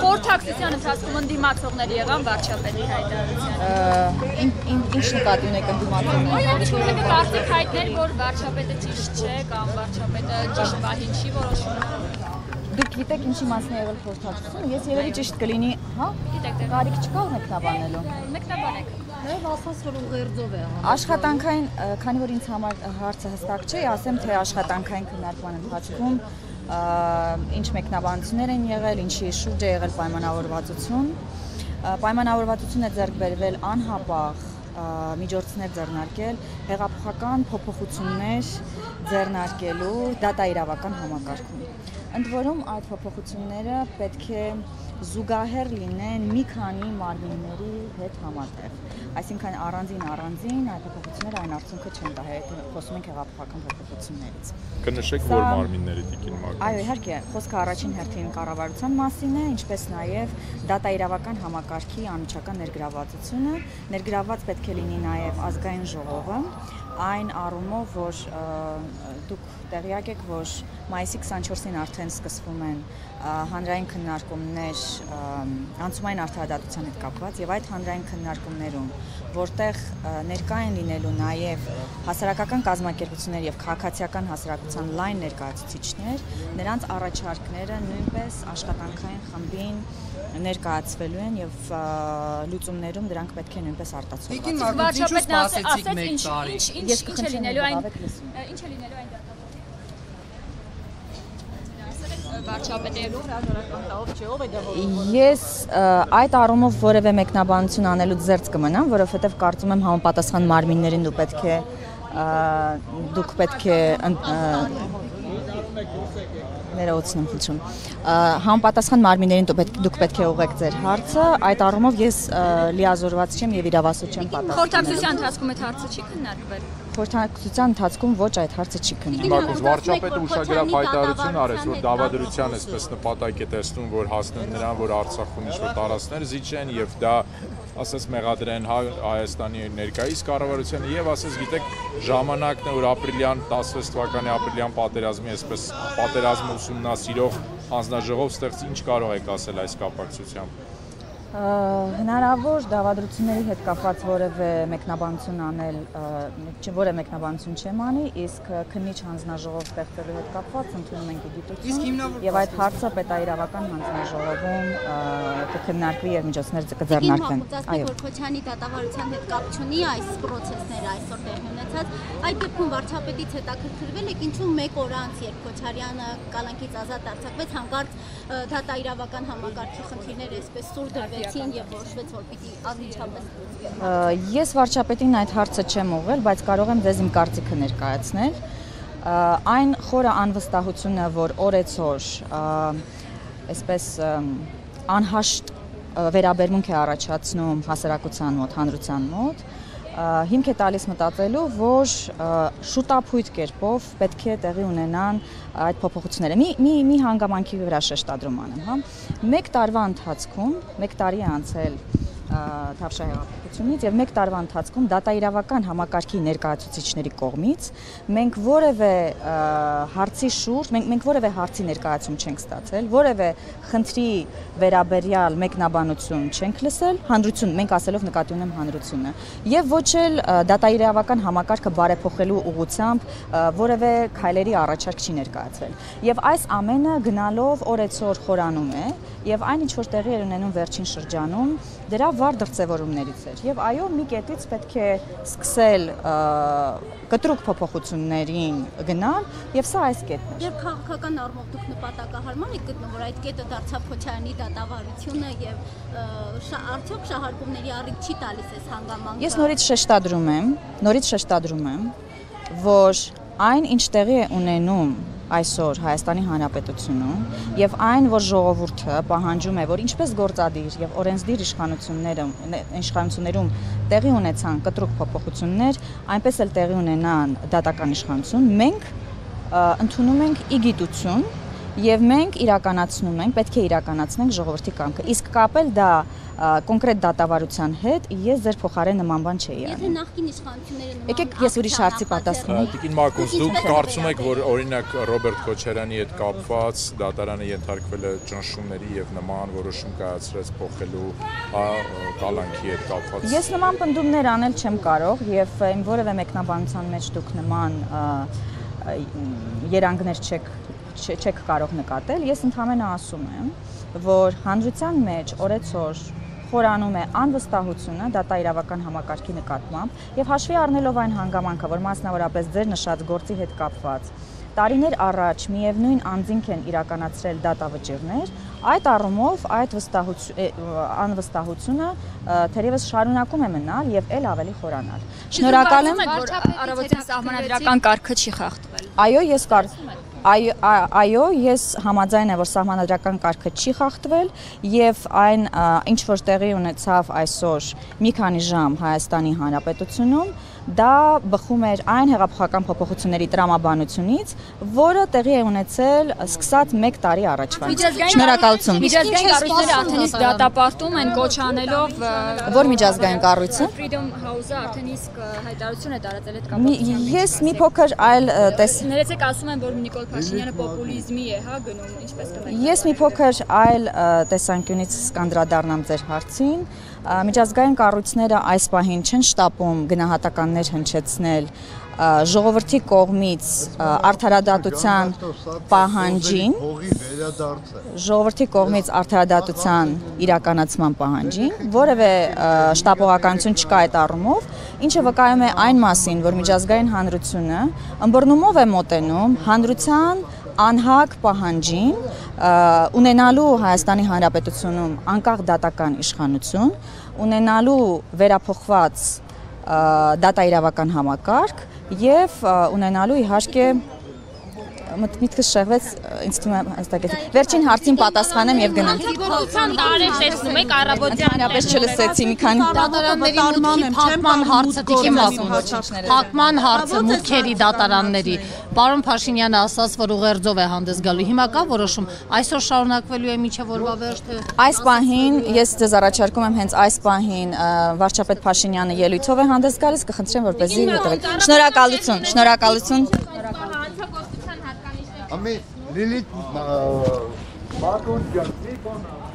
Խորհրդակցության ընթացքում ընդդիմացողներ եղան վարչապետի հայտարարությանը։ Ինչ նկատի ունեք ընդդիմացողները։ Ոչինչ որևէ կարծիք հայտնել, որ վարչապետը ճիշտ չէ կամ վարչապետը ճիշտ պահին չի որոշում։ Դուք գիտեք ինչի մասն է եղել խորհրդակցությունը։ Ես երևի ճիշտ կլինի, հա։ Գիտեք, դե Կարիք չկա մեկնաբանելու։ մեկնաբանեք։ Եվ ասած որ ուղերձով է Աշխատանքային, ը, քանի որ ինձ համար հարցը հստակ չէ, ասեմ թե աշխատանքային քննարկման ընթացքում ինչ մեկնաբանություններ են եղել, ինչի շուրջ է եղել պայմանավորվածություն։ Ը, Պայմանավորվածություն է ձեռք բերվել անհապաղ միջոցներ ձեռնարկել հեղափոխական փոփոխություններ ձեռնարկելու դատաիրավական համակարգում։ Ընդ որում այդ փոփոխությունները պետք է զուգահեռ լինեն մի քանի մարմինների հետ համատեղ։ Այսինքն առանձին առանձին այդ փոփոխությունները այն արդյունքը չեն տա, եթե խոսում ենք հեղափոխական փոփոխություններից։ Կնշեք, որ մարմինների տիկին Մարգարիտ։ Այո, իհարկե, խոսքը առաջին հերթին կառավարության մասին է, ինչպես նաև դատաիրավական համակարգի անմիջական ներգրավվածությունը։ Ներգրավված պետք է լինի նաև ազգային ժողովը, այն առումով, որ դուք տեղյակ եք, որ մայիսի 24-ին արդեն սկսվում են հանրային քննարկումներ անցումային արդարադատության հետ կապված եւ այդ հանրային քննարկումներում, որտեղ ներկա են լինելու նաև հասարակական կազմակերպություններ եւ քաղաքացիական հասարակության լայն ներկայացուցիչներ, նրանց առաջարկները նույնպես աշխատանքային խմբին ներկայացվելու են եւ լուծումներում դրանք պետք է նույնպես արտացոլված ինչու Վարչապետն ասեց, սպասեցիք ասեց մեկ ինչ տարի։ ինչ ինչ ինչ է լինելու այն ինչ է լինելու այն Վարչապետերով հրաժարական տա ով չէ, ով է դա որոշում։ Ես այդ առումով որևէ մեկնաբանություն անելու ձերծ կմնամ, որովհետև կարծում եմ համապատասխան մարմիններին դու պետք է դուք պետք է ներողություն եմ խնդրում։ Համապատասխան մարմիններին դուք պետք է ուղեք ձեր հարցը, այդ առումով ես լիազորված չեմ եւ իրավասու չեմ պատասխանել։ Խորհրդակցության ընթացքում այդ հարցը չի քննարկվել։ Խորհրդակցության ընթացքում ոչ այդ հարցը չի քննարկվել։ Մակոս վարչապետը ուշագրավ հայտարարություն արեց, որ դավադրության էսպես նպատակ է տեսնում, որ հասնեն նրան, որ Արցախում ինչ-որ տարածքներ զիջեն եւ դա ասես մեղադրեն հա Հայաստանի ներկայիս կառավարությանը եւ ասես գիտեք ժամանակն է որ ապրիլյան 16 թվականի ապրիլյան պատերազմի այսպես պատերազմը ուսումնասիրող հանձնաժողով ստեղծ ինչ կարող եք ասել այս կապակցությամբ Հնարավոր դավադրությունների հետ կապված որևէ մեկնաբանություն անել, ա, չ- որևէ մեկնաբանություն չեմ անի, իսկ քննիչ հանձնաժողով ստեղծելու հետ կապված ընդունում ենք գիտություն եւ այդ հարցը պետաիրավական հանձնաժողովում կքննարկվի եւ միջոցներ կձեռնարկվեն։ Այո։ Որ Քոչյանի դատավարության հետ կապ չունի այս process-ները այսօր տեղի ունեցած, այդ դեպքում վարչապետից հետաքրքրվել եք ինչու 1 օր անց երբ Քոչարյանը կալանքից ազատ արձակվեց, հանկարծ դատաիրավական համակարգի խնդիրները այսպես սուր դրվեցին եւ որոշվեց որ պիտի անմիջապես լուծվի։ Ես վարչապետին այդ հարցը չեմ ուղղել, բայց կարող եմ ձեզ իմ կարծիքը ներկայացնել։ Այն խորը անվստահությունը, որ օրեցօր այսպես անհաշտ վերաբերմունք է առաջացնում հասարակության մոտ, հանրության մոտ, հիմք է տալիս մտածելու, որ շուտապույտ կերպով պետք է տեղի ունենան այդ փոփոխությունները։ Մի մի մի հանգամանքի վրա շեշտադրում անեմ, հա։ Մեկ տարվա ընթացքում, մեկ տարի է անցել թավշահեղափոխությունից եւ մեկ տարվա ընթացքում դատաիրավական համակարգի ներկայացուցիչների կողմից մենք որևէ հարցի շուրջ մենք մենք որևէ հարցի ներկայացում չենք ստացել, որևէ խնդրի վերաբերյալ մեկնաբանություն չենք լսել, հանրություն, մենք ասելով նկատի ունեմ հանրությունը, եւ ոչ էլ դատաիրավական համակարգը բարեփոխելու ուղղությամբ ա, որևէ քայլերի առաջարկ չի ներկայացվել։ Եվ այս ամենը գնալով օրեցօր խորանում է եւ այն ինչ որ տեղի էր ունենում վերջին շրջանում, դրա վառ դրսևորումներից էր։ Եւ այո, մի կետից պետք է սկսել կտրուկ փոփոխություններին գնալ եւ սա այս կետն է։ Երբ քաղաքական առումով դուք նպատակահարման եք գտնում, որ այդ կետը դարձավ Քոչարյանի դատավարությունը եւ արդյոք շահարկումների առիթ չի տալիս այս հանգամանքը։ Ես նորից շեշտադրում եմ, նորից շեշտադրում եմ, որ այն ինչ տեղի է ունենում այսօր Հայաստանի Հանրապետությունում եւ այն, որ ժողովուրդը պահանջում է, որ ինչպես գործադիր եւ օրենսդիր իշխանություններում իշխանություններում տեղի ունեցան կտրուկ փոփոխություններ, այնպես էլ տեղի ունենան դատական իշխանություն, մենք ընդունում ենք ի գիտություն եւ մենք իրականացնում ենք, պետք է իրականացնենք ժողովրդի կամքը։ Իսկ կապել դա ը, ա, կոնկրետ դատավարության հետ ես ձեր փոխարեն նման բան չէի Եթե անի։ նախկին իշխանությունները նման Եկեք ես ուրիշ հարցի պատասխանեմ։ Տիկին Մակոս, դուք կարծում եք, որ օրինակ Ռոբերտ Քոչարյանի հետ կապված դատարանը ենթարկվել է ճնշումների եւ նման որոշում կայացրեց փոխելու կալանքի հետ կապված։ Ես նման պնդումներ անել չեմ կարող եւ իմ որևէ մեկնաբանության մեջ դուք նման երանգներ չեք չեք կարող նկատել։ Ես ընդհանրապես ասում եմ, որ հանրության մեջ օրեցօր խորանում է անվստահությունը դատաիրավական համակարգի նկատմամբ եւ հաշվի առնելով այն հանգամանքը, որ մասնավորապես ձեր նշած գործի հետ կապված տարիներ առաջ միևնույն անձինք են իրականացրել դատավճիռներ, այդ առումով այդ վստահություն անվստահությունը թերևս շարունակում է մնալ եւ ել ավելի խորանալ։ Շնորհակալ եմ։ որ առավոտյան սահմանադրական կարգը չի խախտվել։ Այո, ես կար Այո, այո, ես համաձայն եմ, որ սահմանադրական կարգը չի խախտվել եւ այն ինչ որ տեղի ունեցավ այսօր մի քանի ժամ Հայաստանի Հանրապետությունում, դա բխում էր այն հեղափոխական փոփոխությունների տրամաբանությունից, որը տեղի է ունեցել սկսած 1 տարի առաջվա։ Շնորհակալություն։ Միջազգային կառույցները արդեն իսկ դատապարտում են կոչ անելով ը, Որ միջազգային կառույցը։ Freedom House-ը արդեն իսկ հայտարարություն է տարածել այդ կապակցությամբ։ ես մի փոքր այլ տես Ներեցեք ասում են, որ Նիկոլ Փաշինյանը պոպուլիզմի է, հա, գնում, ինչպես կմեկ։ Ես մի փոքր այլ տեսանկյունից կանդրադառնամ ձեր հարցին։ Միջազգային կառույցները այս պահին չեն շտապում գնահատականներ հնչեցնել ժողովրդի կողմից արդարադատության պահանջին, ժողովրդի կողմից արդարադատության իրականացման պահանջին, որևէ շտապողականություն չկա այդ առումով, ինչը վկայում է այն մասին, որ միջազգային հանրությունը ըմբռնումով է մոտենում հանրության անհակ պահանջին ունենալու Հայաստանի Հանրապետությունում անկախ դատական իշխանություն, ունենալու վերափոխված ա, դատաիրավական համակարգ եւ ունենալու իհարկե միտքս շեղվեց ինձ թվում է հստակեցի վերջին հարցին պատասխանեմ եւ գնամ. Գործան տարեր տեսնում եք առավոտյան ընդհանրապես չլսեցի մի քանի դատարանների մուտքի փակման հարցը դիքի մասում փակման հարցը մուտքերի դատարանների պարոն Փաշինյանը ասաց որ ուղերձով է հանդես գալու հիմա կա որոշում այսօր շարունակվելու է միջև օրվա վերջ թե Այս պահին ես ձեզ առաջարկում եմ հենց այս պահին վարչապետ Փաշինյանը ելույթով է հանդես գալիս, կխնդրեմ որպեսզի հետևեք։ Շնորհակալություն, շնորհակալություն։ Ah mais l'élite. Euh, bah, euh...